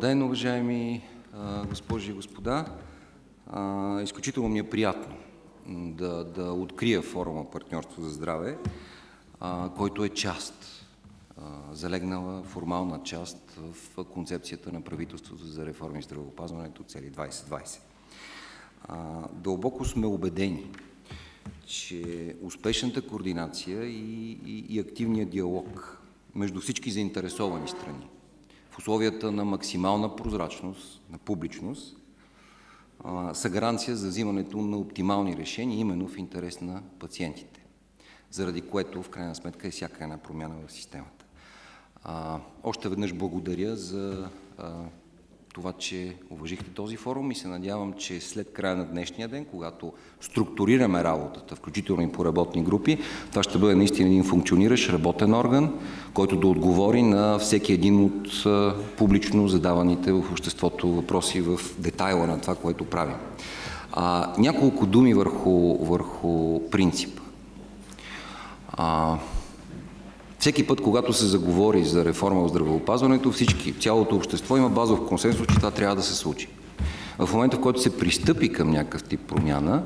ден, уважаеми госпожи и господа. Изключително ми е приятно да, да открия форума Партньорство за здраве, който е част, залегнала формална част в концепцията на правителството за реформи в здравеопазването цели 2020. Дълбоко сме убедени, че успешната координация и, и, и активният диалог между всички заинтересовани страни в условията на максимална прозрачност, на публичност, са гаранция за взимането на оптимални решения именно в интерес на пациентите, заради което в крайна сметка е всяка една промяна в системата. Още веднъж благодаря за това, че уважихте този форум и се надявам, че след края на днешния ден, когато структурираме работата, включително и по работни групи, това ще бъде наистина един функциониращ работен орган, който да отговори на всеки един от публично задаваните в обществото въпроси в детайла на това, което правим. А, няколко думи върху, върху принципа. А, всеки път, когато се заговори за реформа в здравеопазването, всички, цялото общество има базов консенсус, че това трябва да се случи. В момента, в който се пристъпи към някакъв тип промяна,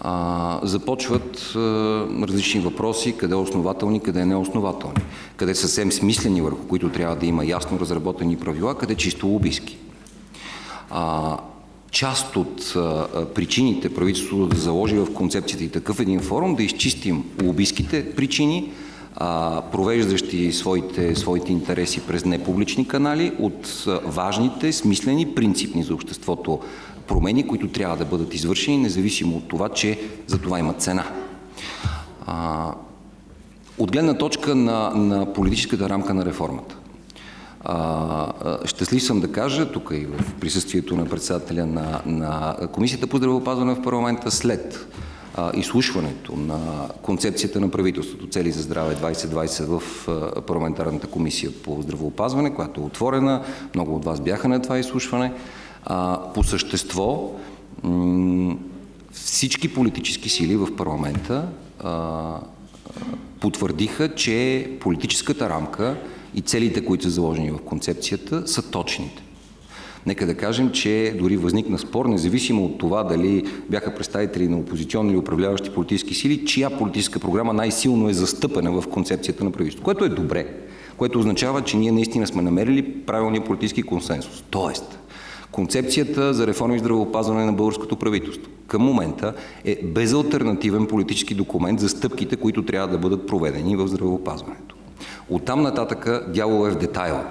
а, започват а, различни въпроси, къде е основателни, къде е неоснователни, къде съвсем смислени, върху които трябва да има ясно разработени правила, къде чисто лобийски. А, част от а, причините правителството да заложи в концепцията и такъв един форум, да изчистим лобийските причини, провеждащи своите, своите интереси през непублични канали от важните, смислени, принципни за обществото промени, които трябва да бъдат извършени, независимо от това, че за това има цена. От гледна точка на, на политическата рамка на реформата. щастлив съм да кажа, тук и в присъствието на председателя на, на Комисията по здравеопазване в парламента, след изслушването на концепцията на правителството Цели за здраве 2020 в парламентарната комисия по здравеопазване, която е отворена. Много от вас бяха на това изслушване. По същество всички политически сили в парламента потвърдиха, че политическата рамка и целите, които са заложени в концепцията, са точните. Нека да кажем, че дори възникна спор, независимо от това дали бяха представители на опозиционни или управляващи политически сили, чия политическа програма най-силно е застъпена в концепцията на правителството, което е добре, което означава, че ние наистина сме намерили правилния политически консенсус. Тоест, концепцията за реформи в здравеопазване на българското правителство към момента е безалтернативен политически документ за стъпките, които трябва да бъдат проведени в здравеопазването. Оттам нататъка дяло е в детайла.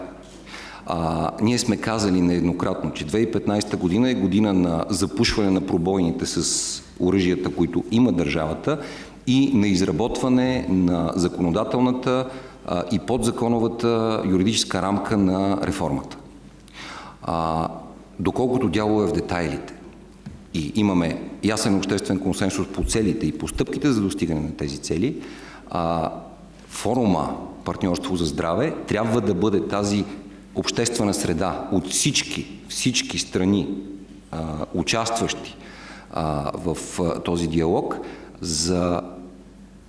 А, ние сме казали нееднократно, че 2015 година е година на запушване на пробойните с оръжията, които има държавата и на изработване на законодателната а, и подзаконовата юридическа рамка на реформата. А, доколкото дяло е в детайлите и имаме ясен обществен консенсус по целите и по стъпките за достигане на тези цели, а, форума партньорство за здраве трябва да бъде тази обществена среда от всички, всички страни, а, участващи а, в а, този диалог, за,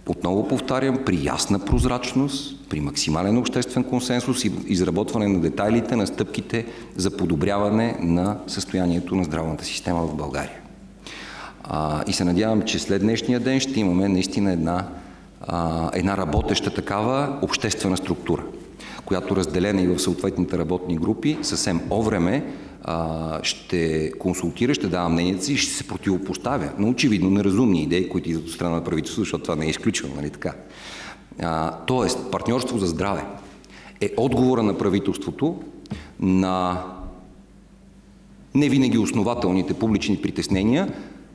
отново повтарям, при ясна прозрачност, при максимален обществен консенсус и изработване на детайлите, на стъпките за подобряване на състоянието на здравната система в България. А, и се надявам, че след днешния ден ще имаме наистина една, а, една работеща такава обществена структура която разделена и в съответните работни групи, съвсем овреме ще консултира, ще дава мнението си и ще се противопоставя на очевидно неразумни идеи, които идват от страна на правителството, защото това не е изключено, нали така? А, тоест, партньорство за здраве е отговора на правителството на не винаги основателните публични притеснения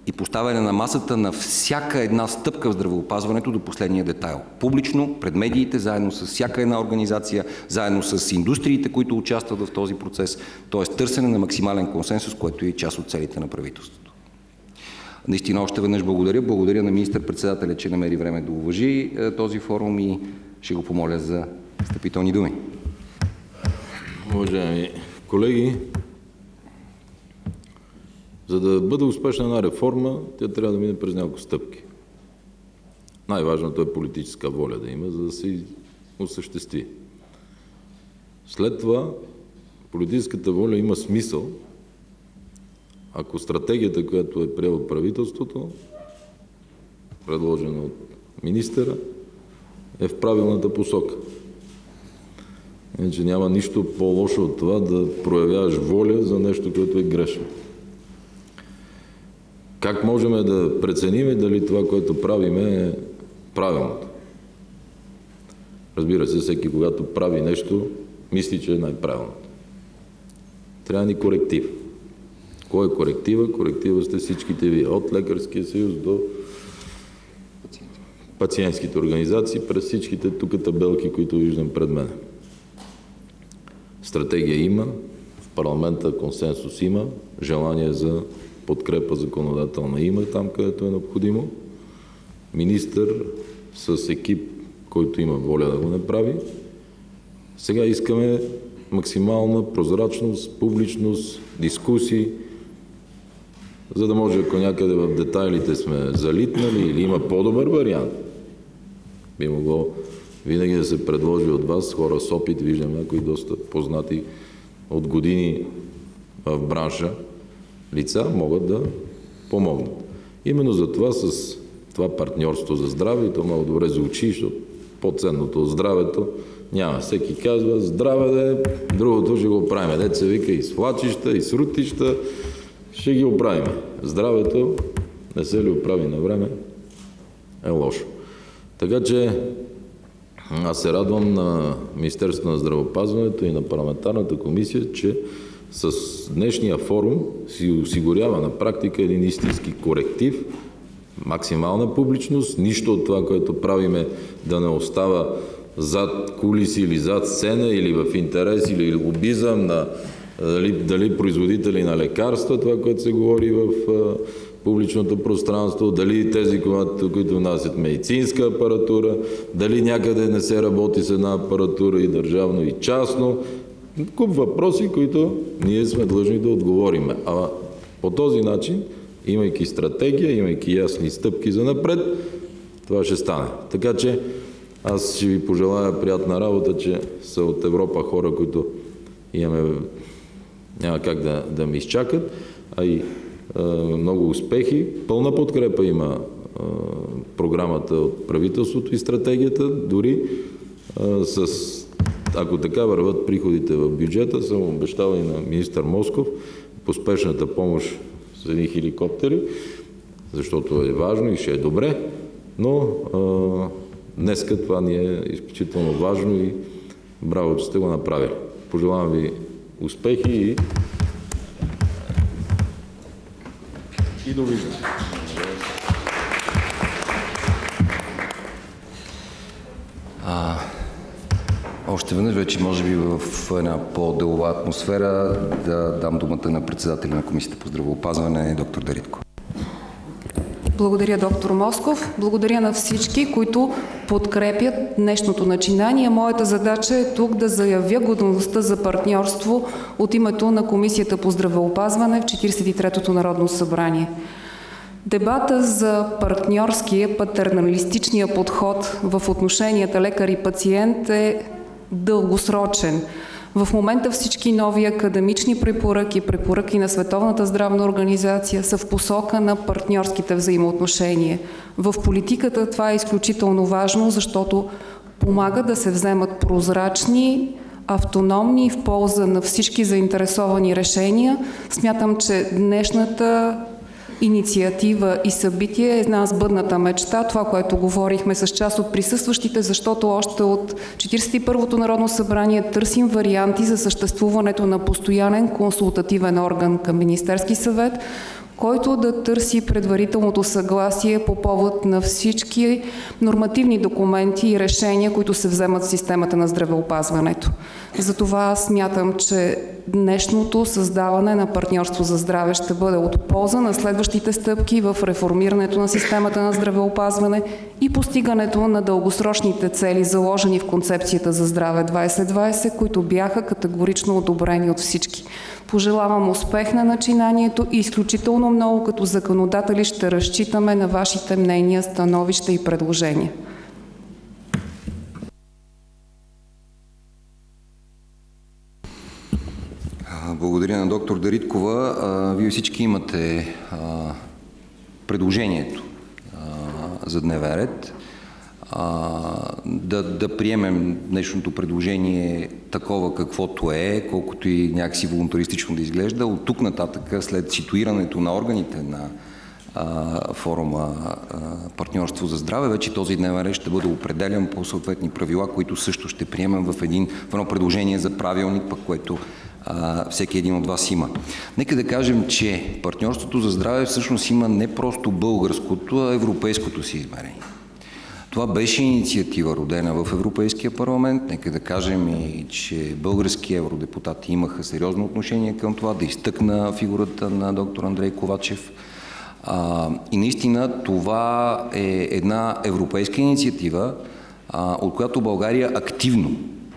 и поставяне на масата на всяка една стъпка в здравеопазването до последния детайл. Публично, пред медиите, заедно с всяка една организация, заедно с индустриите, които участват в този процес, т.е. търсене на максимален консенсус, което е част от целите на правителството. Наистина още веднъж благодаря. Благодаря на министър-председателя, че намери време да уважи е, този форум и ще го помоля за встъпителни думи. Уважаеми колеги, за да бъде успешна една реформа, тя трябва да мине през няколко стъпки. Най-важното е политическа воля да има, за да се осъществи. След това Политическата воля има смисъл, ако стратегията, която е приела правителството, предложена от министъра, е в правилната посока. Иначе няма нищо по-лошо от това да проявяваш воля за нещо, което е грешно. Как можем да преценим дали това, което правим е правилното? Разбира се, всеки когато прави нещо, мисли, че е най-правилното. Трябва ни коректив. Кой е коректива? Коректива сте всичките ви. От Лекарския съюз до пациентските организации, през всичките тук табелки, които виждам пред мен. Стратегия има, в парламента консенсус има, желание за подкрепа законодателна има там, където е необходимо. Министър с екип, който има воля да го направи. Сега искаме максимална прозрачност, публичност, дискусии, за да може, ако някъде в детайлите сме залитнали или има по-добър вариант, би могло винаги да се предложи от вас хора с опит, виждам някои доста познати от години в бранша лица, могат да помогнат. Именно за това с това партньорство за здраве, и то много добре звучи, защото по-ценното от здравето няма. Всеки казва, здраве да е, другото ще го правим. Деца вика и свлачища, и срутища, ще ги оправим. Здравето не се ли оправи на време, е лошо. Така че аз се радвам на Министерството на здравопазването и на парламентарната комисия, че с днешния форум си осигурява на практика един истински коректив, максимална публичност, нищо от това, което правиме да не остава зад кулиси или зад сцена или в интерес или лобизъм на дали, дали производители на лекарства, това, което се говори в публичното пространство, дали тези, които внасят медицинска апаратура, дали някъде не се работи с една апаратура и държавно, и частно. Куп въпроси, които ние сме длъжни да отговорим. А по този начин, имайки стратегия, имайки ясни стъпки за напред, това ще стане. Така че аз ще ви пожелая приятна работа, че са от Европа хора, които имаме, няма как да, да ми изчакат, а и много успехи. Пълна подкрепа има програмата от правителството и стратегията, дори с, ако така върват приходите в бюджета, съм обещал и на министър Москов по спешната помощ с едни хеликоптери, защото е важно и ще е добре, но днеска това ни е изключително важно и браво, че сте го направили. Пожелавам ви успехи и и довиждане. А, още веднъж вече, може би в една по-делова атмосфера, да дам думата на председателя на Комисията по здравеопазване, доктор Даритко. Благодаря, доктор Москов. Благодаря на всички, които подкрепят днешното начинание. Моята задача е тук да заявя годността за партньорство от името на Комисията по здравеопазване в 43-то Народно събрание. Дебата за партньорския, патерналистичния подход в отношенията лекар и пациент е дългосрочен. В момента всички нови академични препоръки, препоръки на Световната здравна организация са в посока на партньорските взаимоотношения. В политиката това е изключително важно, защото помага да се вземат прозрачни, автономни и в полза на всички заинтересовани решения. Смятам, че днешната инициатива и събитие е една сбъдната мечта, това, което говорихме с част от присъстващите, защото още от 41-то Народно събрание търсим варианти за съществуването на постоянен консултативен орган към Министерски съвет, който да търси предварителното съгласие по повод на всички нормативни документи и решения, които се вземат в системата на здравеопазването. Затова смятам, че днешното създаване на партньорство за здраве ще бъде от полза на следващите стъпки в реформирането на системата на здравеопазване и постигането на дългосрочните цели, заложени в концепцията за здраве 2020, които бяха категорично одобрени от всички. Пожелавам успех на начинанието и изключително много като законодатели ще разчитаме на вашите мнения, становища и предложения. благодаря на доктор Дариткова. Вие всички имате предложението за дневен ред. Да, да приемем днешното предложение такова каквото е, колкото и някакси волонтаристично да изглежда. От тук нататък, след ситуирането на органите на форума Партньорство за здраве. Вече този дневен ред ще бъде определен по съответни правила, които също ще приемем в, един, в едно предложение за правилник, пък което а, всеки един от вас има. Нека да кажем, че партньорството за здраве всъщност има не просто българското, а европейското си измерение. Това беше инициатива родена в Европейския парламент. Нека да кажем и, че български евродепутати имаха сериозно отношение към това, да изтъкна фигурата на доктор Андрей Ковачев – а, и наистина това е една европейска инициатива, а, от която България активно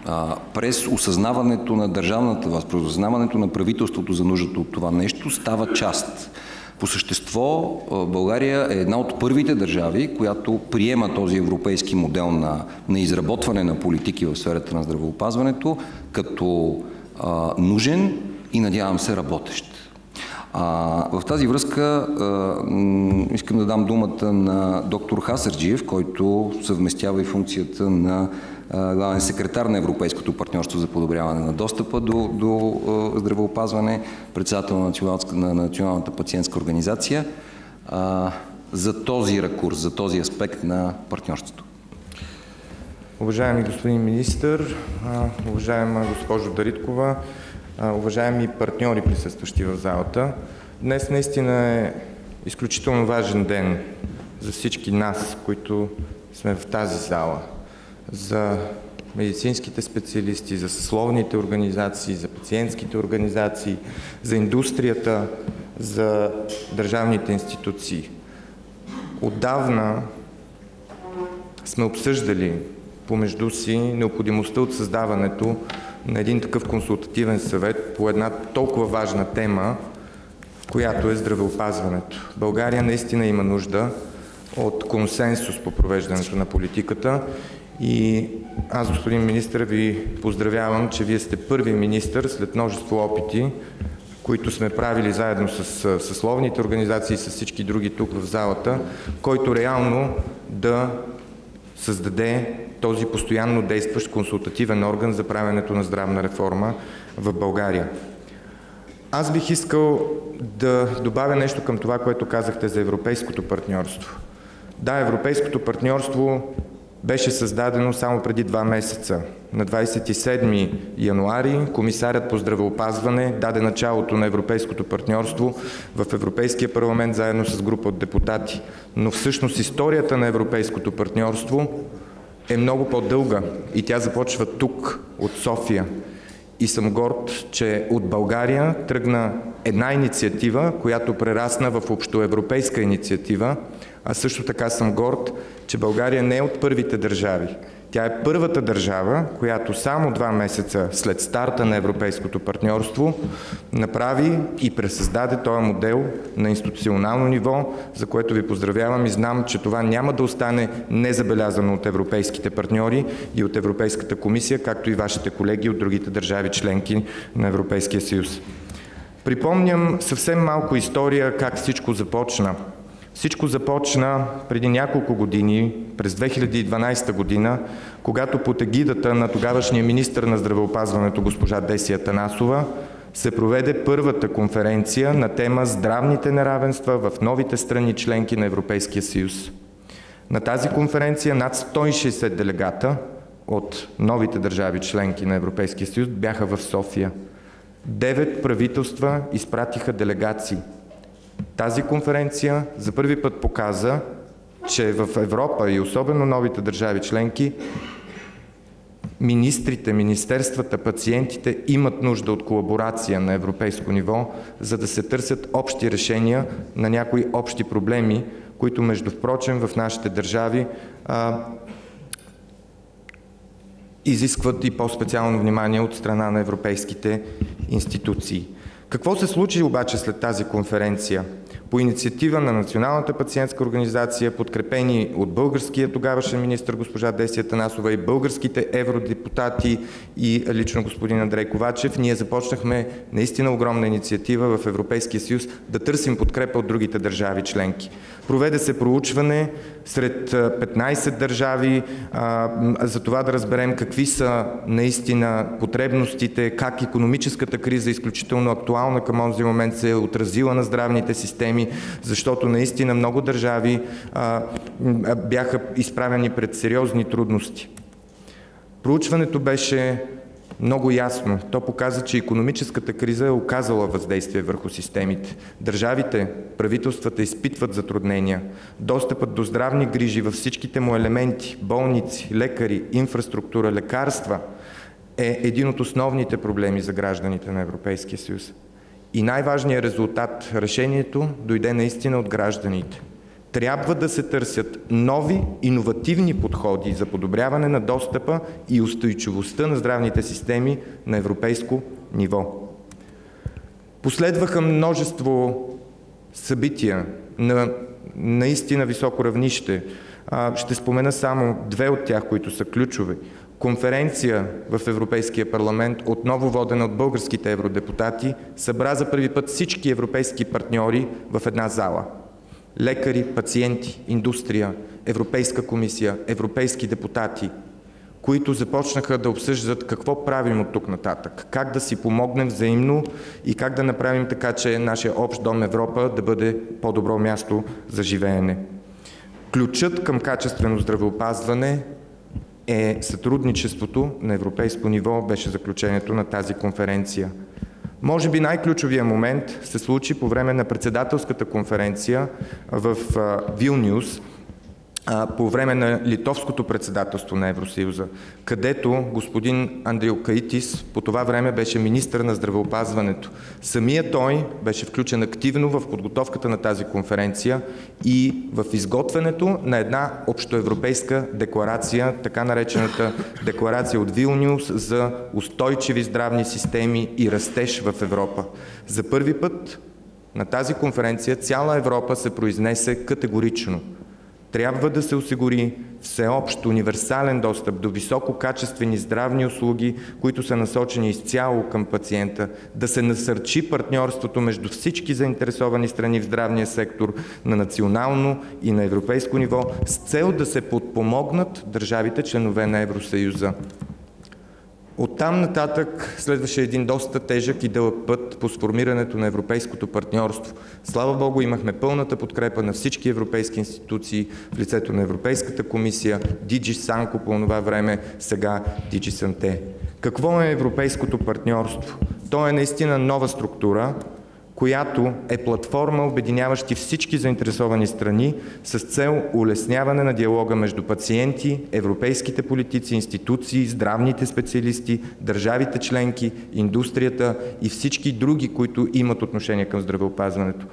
а, през осъзнаването на държавната власт, през осъзнаването на правителството за нуждата от това нещо, става част. По същество България е една от първите държави, която приема този европейски модел на, на изработване на политики в сферата на здравеопазването като а, нужен и надявам се работещ. А, в тази връзка а, искам да дам думата на доктор Хасърджиев, който съвместява и функцията на главен секретар на Европейското партньорство за подобряване на достъпа до, до здравеопазване, председател на, на Националната пациентска организация, за този ракурс, за този аспект на партньорството. Уважаеми господин министр, уважаема госпожо Дариткова, уважаеми партньори, присъстващи в залата. Днес наистина е изключително важен ден за всички нас, които сме в тази зала, за медицинските специалисти, за съсловните организации, за пациентските организации, за индустрията, за държавните институции. Отдавна сме обсъждали помежду си необходимостта от създаването на един такъв консултативен съвет по една толкова важна тема, която е здравеопазването. България наистина има нужда от консенсус по провеждането на политиката и аз, господин министр, ви поздравявам, че вие сте първи министр след множество опити, които сме правили заедно с съсловните организации и с всички други тук в залата, който реално да създаде този постоянно действащ консултативен орган за правенето на здравна реформа в България. Аз бих искал да добавя нещо към това, което казахте за европейското партньорство. Да, европейското партньорство беше създадено само преди два месеца. На 27 януари комисарят по здравеопазване даде началото на европейското партньорство в Европейския парламент заедно с група от депутати. Но всъщност историята на европейското партньорство е много по-дълга и тя започва тук, от София. И съм горд, че от България тръгна една инициатива, която прерасна в общоевропейска инициатива, а също така съм горд, че България не е от първите държави. Тя е първата държава, която само два месеца след старта на европейското партньорство направи и пресъздаде този модел на институционално ниво, за което ви поздравявам и знам, че това няма да остане незабелязано от европейските партньори и от Европейската комисия, както и вашите колеги от другите държави членки на Европейския съюз. Припомням съвсем малко история как всичко започна – всичко започна преди няколко години, през 2012 година, когато под егидата на тогавашния министр на здравеопазването госпожа Десия Танасова се проведе първата конференция на тема Здравните неравенства в новите страни членки на Европейския съюз. На тази конференция над 160 делегата от новите държави членки на Европейския съюз бяха в София. Девет правителства изпратиха делегации – тази конференция за първи път показа, че в Европа и особено новите държави членки министрите, министерствата, пациентите имат нужда от колаборация на европейско ниво, за да се търсят общи решения на някои общи проблеми, които между впрочем в нашите държави а, изискват и по-специално внимание от страна на европейските институции. Какво се случи обаче след тази конференция? По инициатива на Националната пациентска организация, подкрепени от българския тогавашен министр госпожа Десия Танасова и българските евродепутати и лично господин Андрей Ковачев, ние започнахме наистина огромна инициатива в Европейския съюз да търсим подкрепа от другите държави членки. Проведе се проучване сред 15 държави за това да разберем какви са наистина потребностите, как економическата криза, изключително актуална към този момент, се е отразила на здравните системи, защото наистина много държави бяха изправени пред сериозни трудности. Проучването беше много ясно. То показа, че економическата криза е оказала въздействие върху системите. Държавите, правителствата изпитват затруднения. Достъпът до здравни грижи във всичките му елементи, болници, лекари, инфраструктура, лекарства е един от основните проблеми за гражданите на Европейския съюз. И най-важният резултат, решението, дойде наистина от гражданите – трябва да се търсят нови, иновативни подходи за подобряване на достъпа и устойчивостта на здравните системи на европейско ниво. Последваха множество събития на наистина високо равнище. Ще спомена само две от тях, които са ключови. Конференция в Европейския парламент, отново водена от българските евродепутати, събра за първи път всички европейски партньори в една зала – лекари, пациенти, индустрия, Европейска комисия, европейски депутати, които започнаха да обсъждат какво правим от тук нататък, как да си помогнем взаимно и как да направим така, че нашия общ дом Европа да бъде по-добро място за живеене. Ключът към качествено здравеопазване е сътрудничеството на европейско ниво, беше заключението на тази конференция – може би най-ключовия момент се случи по време на председателската конференция в Вилнюс, по време на литовското председателство на Евросъюза, където господин Андрио Каитис по това време беше министър на здравеопазването. Самия той беше включен активно в подготовката на тази конференция и в изготвянето на една общоевропейска декларация, така наречената декларация от Вилнюс за устойчиви здравни системи и растеж в Европа. За първи път на тази конференция цяла Европа се произнесе категорично – трябва да се осигури всеобщ универсален достъп до висококачествени здравни услуги, които са насочени изцяло към пациента, да се насърчи партньорството между всички заинтересовани страни в здравния сектор на национално и на европейско ниво с цел да се подпомогнат държавите членове на Евросъюза. Оттам нататък следваше един доста тежък и дълъг път по сформирането на европейското партньорство. Слава Богу, имахме пълната подкрепа на всички европейски институции в лицето на Европейската комисия, Диджи Санко по това време, сега Диджи Санте. Какво е европейското партньорство? То е наистина нова структура, която е платформа, обединяващи всички заинтересовани страни с цел улесняване на диалога между пациенти, европейските политици, институции, здравните специалисти, държавите членки, индустрията и всички други, които имат отношение към здравеопазването.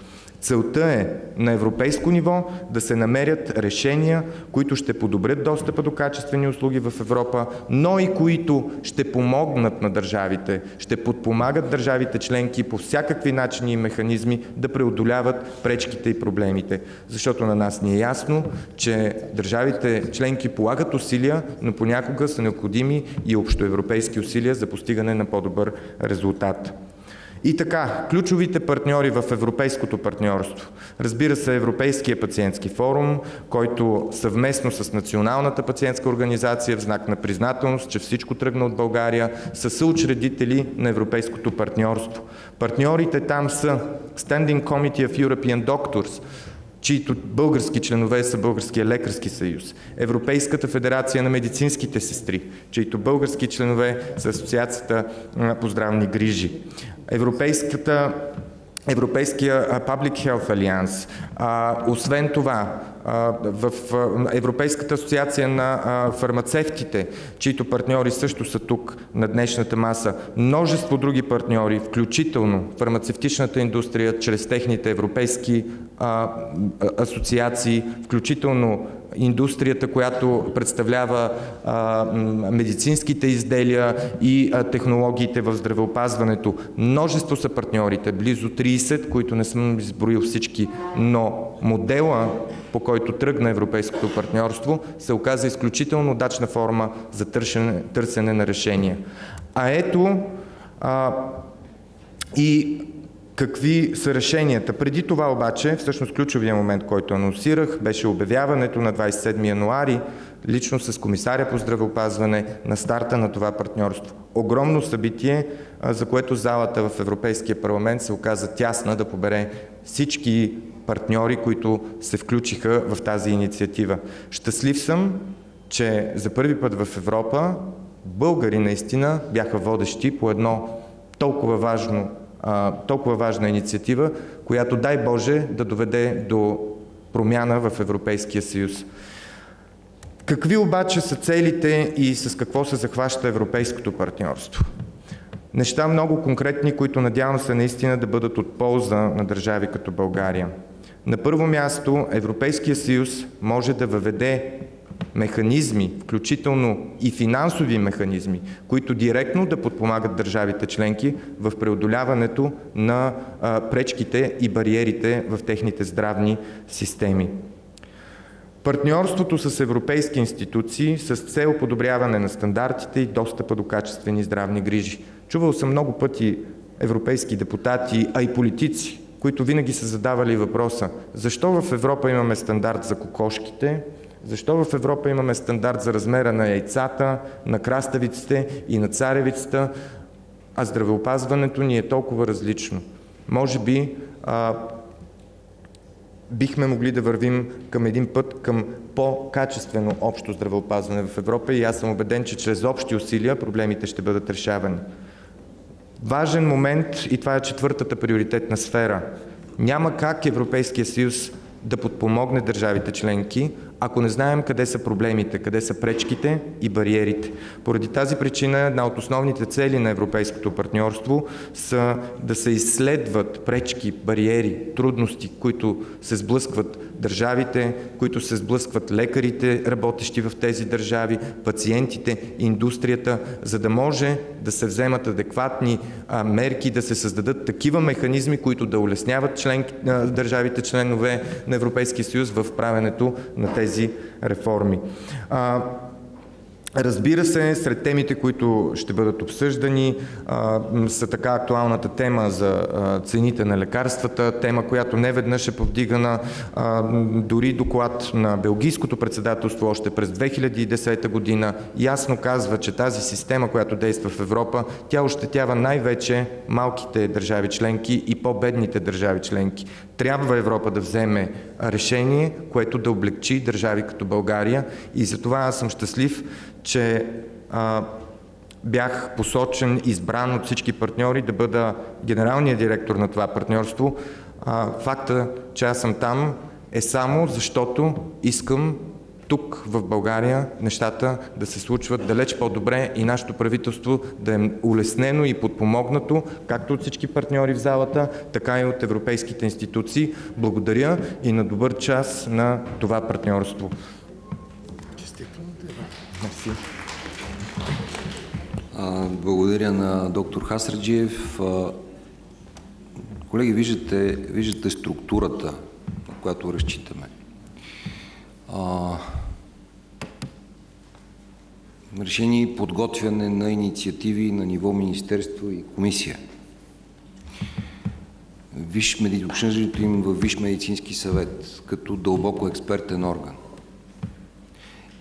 Целта е на европейско ниво да се намерят решения, които ще подобрят достъпа до качествени услуги в Европа, но и които ще помогнат на държавите, ще подпомагат държавите членки по всякакви начини и механизми да преодоляват пречките и проблемите. Защото на нас ни е ясно, че държавите членки полагат усилия, но понякога са необходими и общоевропейски усилия за постигане на по-добър резултат. И така, ключовите партньори в европейското партньорство. Разбира се, Европейския пациентски форум, който съвместно с Националната пациентска организация в знак на признателност, че всичко тръгна от България, са съучредители на европейското партньорство. Партньорите там са Standing Committee of European Doctors, чието български членове са Българския лекарски съюз, Европейската федерация на медицинските сестри, чието български членове са Асоциацията по здравни грижи, Европейската Европейския Public Health Alliance. освен това, в Европейската асоциация на фармацевтите, чието партньори също са тук на днешната маса, множество други партньори, включително фармацевтичната индустрия, чрез техните европейски асоциации, включително индустрията, която представлява медицинските изделия и технологиите в здравеопазването. Множество са партньорите, близо 30, които не съм изброил всички, но модела, по който тръгна европейското партньорство, се оказа изключително удачна форма за търсене, търсене на решения. А ето а, и Какви са решенията? Преди това обаче, всъщност ключовия момент, който анонсирах, беше обявяването на 27 януари, лично с комисаря по здравеопазване, на старта на това партньорство. Огромно събитие, за което залата в Европейския парламент се оказа тясна да побере всички партньори, които се включиха в тази инициатива. Щастлив съм, че за първи път в Европа българи наистина бяха водещи по едно толкова важно толкова важна инициатива, която дай Боже да доведе до промяна в Европейския съюз. Какви обаче са целите и с какво се захваща европейското партньорство? Неща много конкретни, които надявам се наистина да бъдат от полза на държави като България. На първо място Европейския съюз може да въведе механизми, включително и финансови механизми, които директно да подпомагат държавите членки в преодоляването на пречките и бариерите в техните здравни системи. Партньорството с европейски институции с цел подобряване на стандартите и достъпа до качествени здравни грижи. Чувал съм много пъти европейски депутати, а и политици, които винаги са задавали въпроса защо в Европа имаме стандарт за кокошките, защо в Европа имаме стандарт за размера на яйцата, на краставиците и на царевицата, а здравеопазването ни е толкова различно? Може би а, бихме могли да вървим към един път към по-качествено общо здравеопазване в Европа и аз съм убеден, че чрез общи усилия проблемите ще бъдат решавани. Важен момент и това е четвъртата приоритетна сфера. Няма как Европейския съюз да подпомогне държавите членки, ако не знаем къде са проблемите, къде са пречките и бариерите. Поради тази причина една от основните цели на европейското партньорство са да се изследват пречки, бариери, трудности, които се сблъскват държавите, които се сблъскват лекарите, работещи в тези държави, пациентите, индустрията, за да може да се вземат адекватни а, мерки, да се създадат такива механизми, които да улесняват член, а, държавите членове на Европейския съюз в правенето на тези реформи. А, Разбира се, сред темите, които ще бъдат обсъждани, са така актуалната тема за цените на лекарствата, тема, която не веднъж е повдигана. Дори доклад на Белгийското председателство още през 2010 година ясно казва, че тази система, която действа в Европа, тя ощетява най-вече малките държави членки и по-бедните държави членки. Трябва Европа да вземе решение, което да облегчи държави като България и за това аз съм щастлив, че а, бях посочен, избран от всички партньори да бъда генералният директор на това партньорство. А, факта, че аз съм там е само защото искам тук в България нещата да се случват далеч по-добре и нашето правителство да е улеснено и подпомогнато, както от всички партньори в залата, така и от европейските институции. Благодаря и на добър час на това партньорство. Благодаря на доктор Хасраджиев. Колеги, виждате, виждате структурата, на която разчитаме. решение и подготвяне на инициативи на ниво Министерство и комисия. Виж обсъждането им в Виш медицински съвет като дълбоко експертен орган.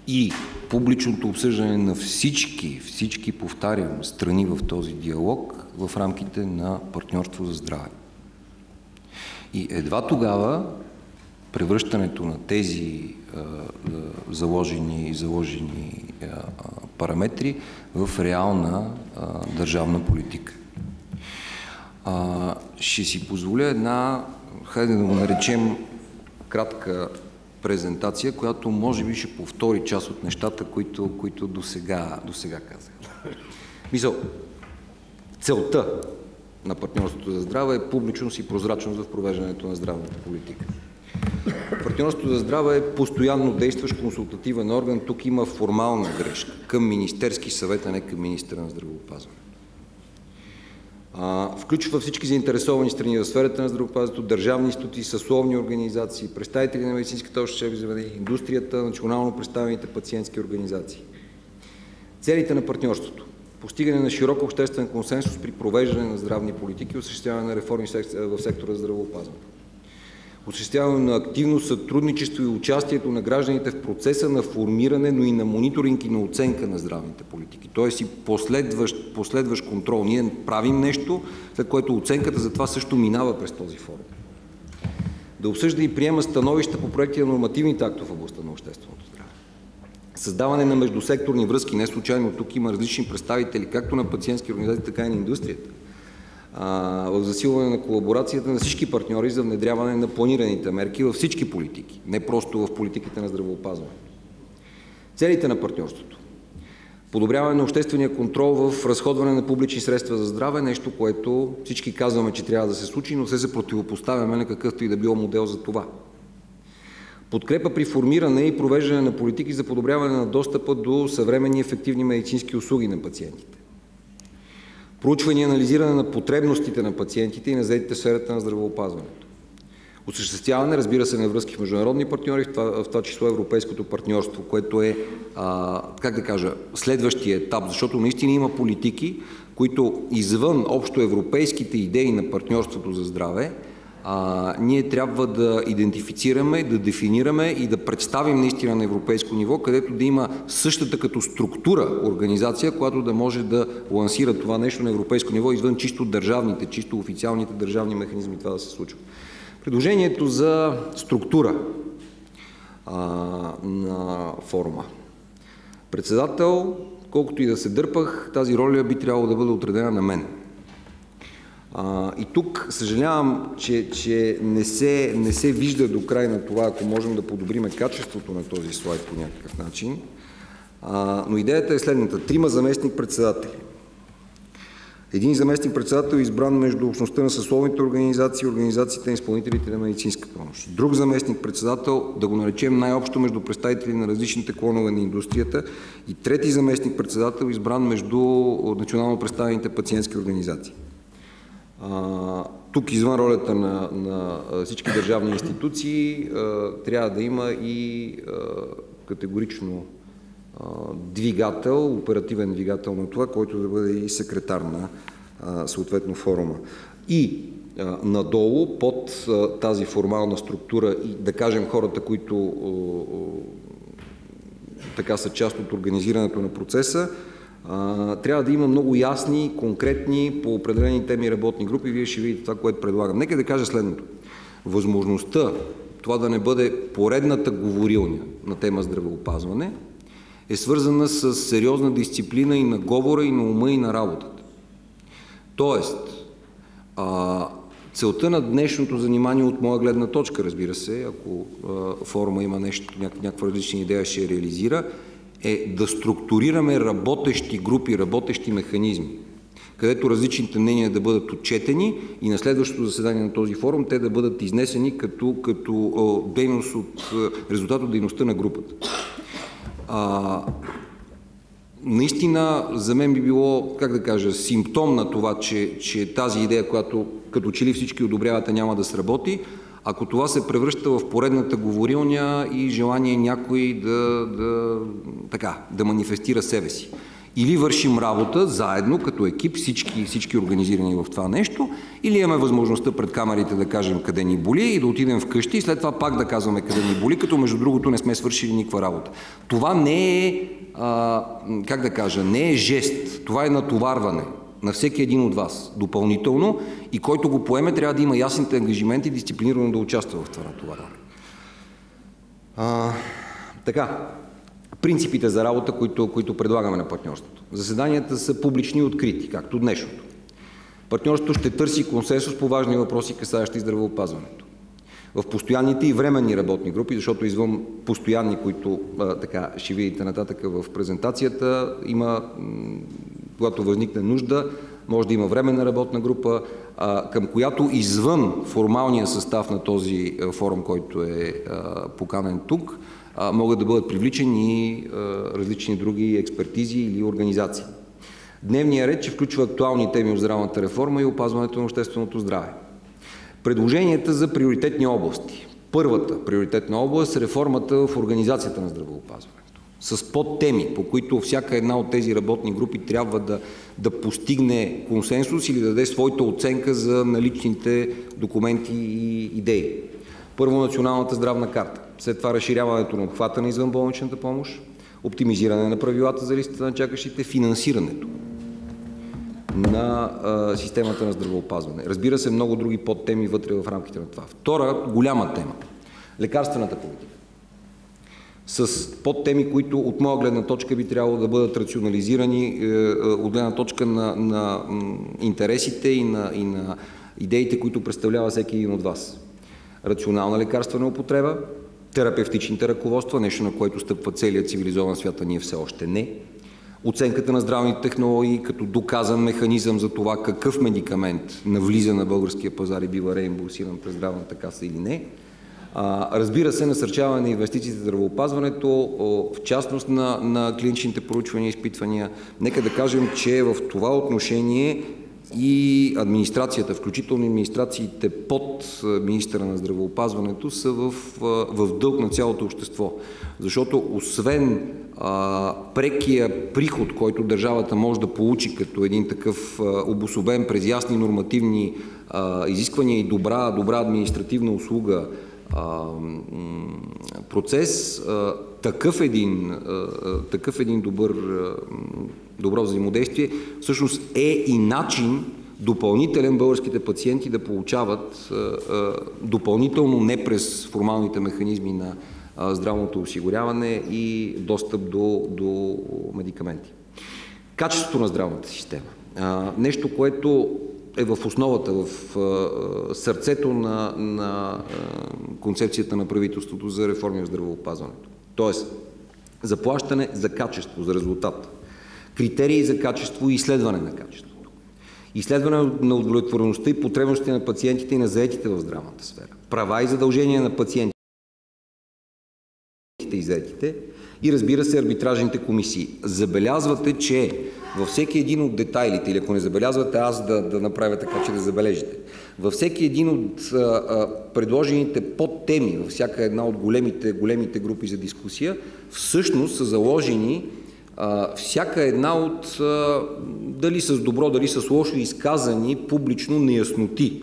И публичното обсъждане на всички, всички, повтарям, страни в този диалог в рамките на партньорство за здраве. И едва тогава превръщането на тези а, заложени, заложени а, параметри в реална а, държавна политика. А, ще си позволя една, хайде да го наречем, кратка презентация, която може би ще повтори част от нещата, които, които до, сега, до сега казах. Мисъл, целта на партньорството за здраве е публичност и прозрачност в провеждането на здравната политика. Партньорството за здраве е постоянно действащ консултативен орган. Тук има формална грешка към Министерски съвет, а не към министра на здравеопазване. Включва всички заинтересовани страни в сферата на здравеопазването, държавни институции, съсловни организации, представители на медицинската обществена заведения, индустрията, национално представените пациентски организации. Целите на партньорството постигане на широк обществен консенсус при провеждане на здравни политики и осъществяване на реформи в сектора за здравеопазване. Осъществяване на активно сътрудничество и участието на гражданите в процеса на формиране, но и на мониторинг и на оценка на здравните политики. Тоест и последващ, последващ контрол. Ние правим нещо, след което оценката за това също минава през този форум. Да обсъжда и приема становища по проекти на нормативните актове в областта на общественото здраве. Създаване на междусекторни връзки. Не случайно тук има различни представители, както на пациентски организации, така и на индустрията в засилване на колаборацията на всички партньори за внедряване на планираните мерки във всички политики, не просто в политиките на здравеопазване. Целите на партньорството. Подобряване на обществения контрол в разходване на публични средства за здраве, нещо, което всички казваме, че трябва да се случи, но все се противопоставяме на какъвто и да било модел за това. Подкрепа при формиране и провеждане на политики за подобряване на достъпа до съвременни ефективни медицински услуги на пациентите проучване и анализиране на потребностите на пациентите и на заетите в сферата на здравеопазването. Осъществяване, разбира се, на връзки в международни партньори, в това, в това число Европейското партньорство, което е, а, как да кажа, следващия етап, защото наистина има политики, които извън общо европейските идеи на партньорството за здраве, а, ние трябва да идентифицираме, да дефинираме и да представим наистина на европейско ниво, където да има същата като структура организация, която да може да лансира това нещо на европейско ниво, извън чисто държавните, чисто официалните държавни механизми това да се случва. Предложението за структура а, на форума. Председател, колкото и да се дърпах, тази роля би трябвало да бъде отредена на мен. А, и тук съжалявам, че, че не, се, не се вижда до край на това, ако можем да подобриме качеството на този слайд по някакъв начин. А, но идеята е следната. Трима заместник председатели. Един заместник председател е избран между общността на съсловните организации и организациите на изпълнителите на медицинска помощ. Друг заместник председател, да го наречем най-общо между представители на различните клонове на индустрията и трети заместник председател, избран между национално представените пациентски организации. Тук, извън ролята на, на всички държавни институции, трябва да има и категорично двигател, оперативен двигател на това, който да бъде и секретар на съответно форума. И надолу, под тази формална структура и да кажем хората, които така са част от организирането на процеса, трябва да има много ясни, конкретни по определени теми работни групи. Вие ще видите това, което предлагам. Нека да кажа следното. Възможността това да не бъде поредната говорилня на тема здравеопазване е свързана с сериозна дисциплина и на говора, и на ума, и на работата. Тоест, а, целта на днешното занимание от моя гледна точка, разбира се, ако а, форума има нещо, някаква различна идея, ще реализира, е да структурираме работещи групи, работещи механизми, където различните мнения да бъдат отчетени и на следващото заседание на този форум те да бъдат изнесени като, като дейност от резултат от дейността на групата. А, наистина за мен би било, как да кажа, симптом на това, че, че тази идея, която като че ли всички одобрявате, няма да сработи, ако това се превръща в поредната говорилня и желание някой да, да, така, да манифестира себе си. Или вършим работа заедно, като екип, всички, всички организирани в това нещо, или имаме възможността пред камерите да кажем къде ни боли и да отидем вкъщи и след това пак да казваме къде ни боли, като между другото не сме свършили никаква работа. Това не е, а, как да кажа, не е жест, това е натоварване на всеки един от вас допълнително и който го поеме трябва да има ясните ангажименти и дисциплинирано да участва в това натоварване. Така, принципите за работа, които, които предлагаме на партньорството. Заседанията са публични и открити, както днешното. Партньорството ще търси консенсус по важни въпроси, касаещи здравеопазването. В постоянните и временни работни групи, защото извън постоянни, които а, така ще видите нататък в презентацията, има когато възникне нужда, може да има временна работна група, към която извън формалния състав на този форум, който е поканен тук, могат да бъдат привличани различни други експертизи или организации. Дневният ред, че включва актуални теми от здравната реформа и опазването на общественото здраве. Предложенията за приоритетни области. Първата приоритетна област – реформата в организацията на здравеопазването. С подтеми, по които всяка една от тези работни групи трябва да, да постигне консенсус или да даде своята оценка за наличните документи и идеи. Първо националната здравна карта, след това разширяването на обхвата на извънболничната помощ, оптимизиране на правилата за листата на чакащите, финансирането на а, системата на здравеопазване. Разбира се, много други подтеми вътре в рамките на това. Втора голяма тема – лекарствената политика. С подтеми, които от моя гледна точка би трябвало да бъдат рационализирани е, е, от гледна точка на, на интересите и на, и на идеите, които представлява всеки един от вас. Рационална лекарствена употреба, терапевтичните ръководства, нещо на което стъпва целият цивилизован свят, а ние все още не – оценката на здравните технологии като доказан механизъм за това какъв медикамент навлиза на българския пазар и бива реимбурсиран през здравната каса или не. Разбира се, насърчаване на инвестициите в здравеопазването, в частност на, на клиничните проучвания и изпитвания. Нека да кажем, че в това отношение и администрацията, включително администрациите под министра на здравеопазването, са в, в дълг на цялото общество. Защото освен а, прекия приход, който държавата може да получи като един такъв а, обособен през ясни нормативни а, изисквания и добра, добра административна услуга а, процес, а, такъв един, а, такъв един добър, добро взаимодействие всъщност е и начин допълнителен българските пациенти да получават а, а, допълнително не през формалните механизми на здравното осигуряване и достъп до, до медикаменти. Качеството на здравната система. Нещо, което е в основата, в сърцето на, на концепцията на правителството за реформи в здравеопазването. Тоест, заплащане за качество, за резултат. Критерии за качество и изследване на качеството. Изследване на удовлетвореността и потребностите на пациентите и на заетите в здравната сфера. Права и задължения на пациентите и заетите и разбира се арбитражните комисии. Забелязвате, че във всеки един от детайлите, или ако не забелязвате, аз да, да направя така, че да забележите, във всеки един от а, а, предложените подтеми, във всяка една от големите, големите групи за дискусия, всъщност са заложени а, всяка една от а, дали с добро, дали с лошо изказани публично неясноти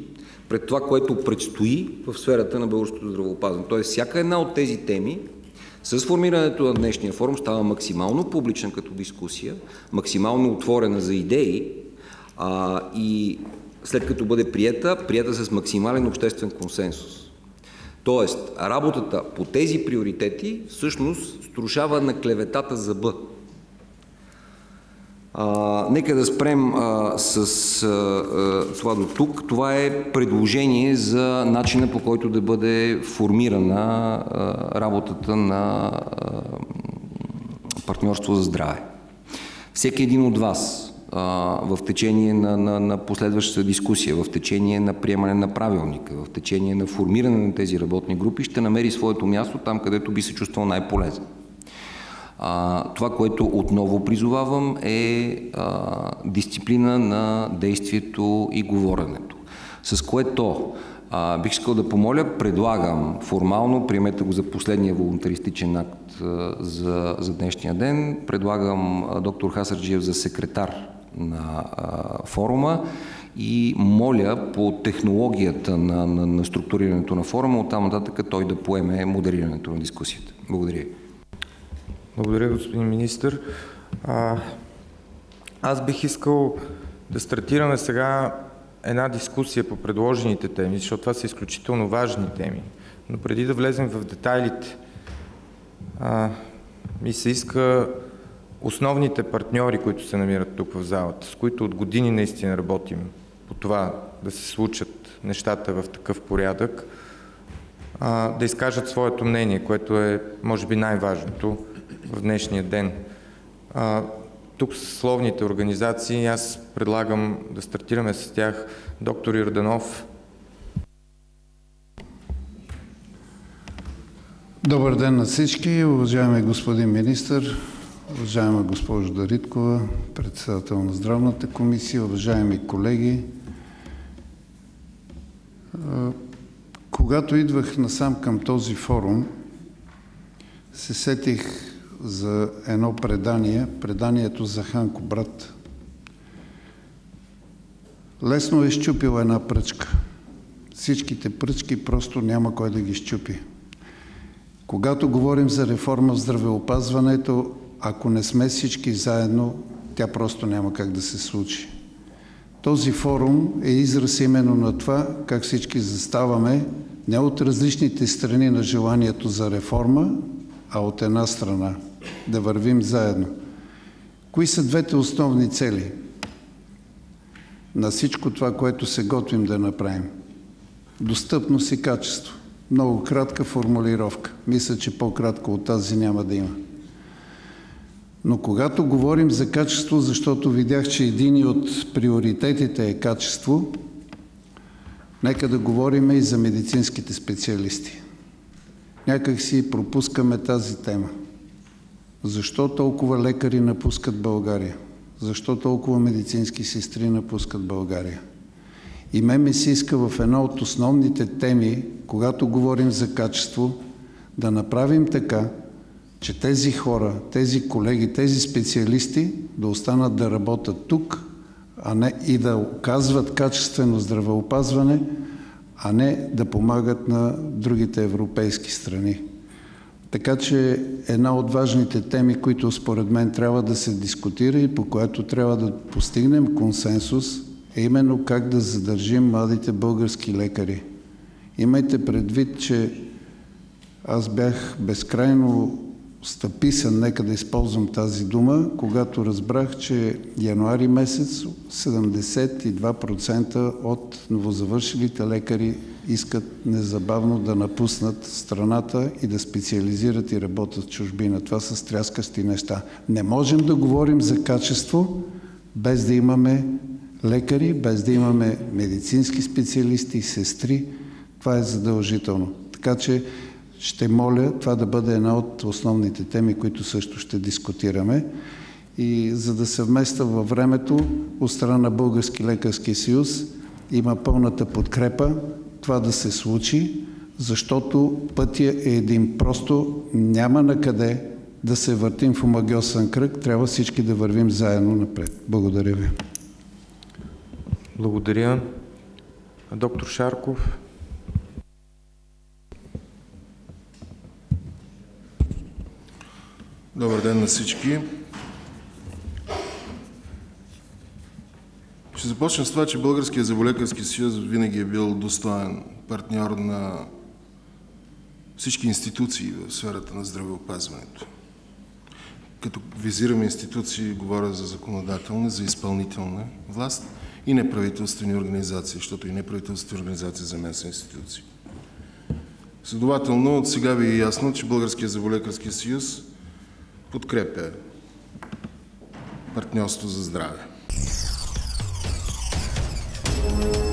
пред това, което предстои в сферата на българското здравеопазване. Тоест, всяка една от тези теми с формирането на днешния форум става максимално публична като дискусия, максимално отворена за идеи а, и след като бъде приета, приета с максимален обществен консенсус. Тоест, работата по тези приоритети всъщност струшава на клеветата за Б. А, нека да спрем а, с а, това до тук. Това е предложение за начина по който да бъде формирана а, работата на а, партньорство за здраве. Всеки един от вас а, в течение на, на, на последващата дискусия, в течение на приемане на правилника, в течение на формиране на тези работни групи ще намери своето място там, където би се чувствал най-полезен. А, това, което отново призовавам е а, дисциплина на действието и говоренето. С което а, бих искал да помоля, предлагам формално, приемете го за последния волонтаристичен акт а, за, за днешния ден, предлагам а, доктор Хасарджиев за секретар на а, форума и моля по технологията на, на, на структурирането на форума, оттам нататък той да поеме модерирането на дискусията. Благодаря. Благодаря, господин министр. А, аз бих искал да стартираме сега една дискусия по предложените теми, защото това са изключително важни теми. Но преди да влезем в детайлите, а, ми се иска основните партньори, които се намират тук в залата, с които от години наистина работим по това да се случат нещата в такъв порядък, а, да изкажат своето мнение, което е, може би, най-важното в днешния ден. А, тук словните организации. Аз предлагам да стартираме с тях доктор Ирданов. Добър ден на всички, уважаеми господин министър, уважаема госпожо Дариткова, председател на Здравната комисия, уважаеми колеги. Когато идвах насам към този форум, се сетих за едно предание, преданието за Ханко брат. Лесно е щупил една пръчка. Всичките пръчки просто няма кой да ги щупи. Когато говорим за реформа в здравеопазването, ако не сме всички заедно, тя просто няма как да се случи. Този форум е израз именно на това, как всички заставаме не от различните страни на желанието за реформа, а от една страна да вървим заедно. Кои са двете основни цели на всичко това, което се готвим да направим? Достъпност и качество. Много кратка формулировка. Мисля, че по-кратко от тази няма да има. Но когато говорим за качество, защото видях, че един от приоритетите е качество, нека да говорим и за медицинските специалисти. Някак си пропускаме тази тема. Защо толкова лекари напускат България? Защо толкова медицински сестри напускат България? И мен ми се иска в една от основните теми, когато говорим за качество, да направим така, че тези хора, тези колеги, тези специалисти да останат да работят тук, а не и да оказват качествено здравеопазване, а не да помагат на другите европейски страни. Така че една от важните теми, които според мен трябва да се дискутира и по която трябва да постигнем консенсус, е именно как да задържим младите български лекари. Имайте предвид, че аз бях безкрайно стъписан, нека да използвам тази дума, когато разбрах, че януари месец 72% от новозавършилите лекари искат незабавно да напуснат страната и да специализират и работят в чужбина. Това са стряскащи неща. Не можем да говорим за качество, без да имаме лекари, без да имаме медицински специалисти, сестри. Това е задължително. Така че ще моля това да бъде една от основните теми, които също ще дискутираме. И за да се вместа във времето, от страна на Български лекарски съюз има пълната подкрепа това да се случи, защото пътя е един. Просто няма на къде да се въртим в омагиосен кръг, трябва всички да вървим заедно напред. Благодаря ви. Благодаря. Доктор Шарков. Добър ден на всички. Ще започна с това, че Българския зъболекарски съюз винаги е бил достоен партньор на всички институции в сферата на здравеопазването. Като визирам институции, говоря за законодателна, за изпълнителна власт и неправителствени организации, защото и неправителствени организации за мен са институции. Следователно, от сега ви е ясно, че Българския зъболекарски съюз подкрепя партньорство за здраве. Thank you.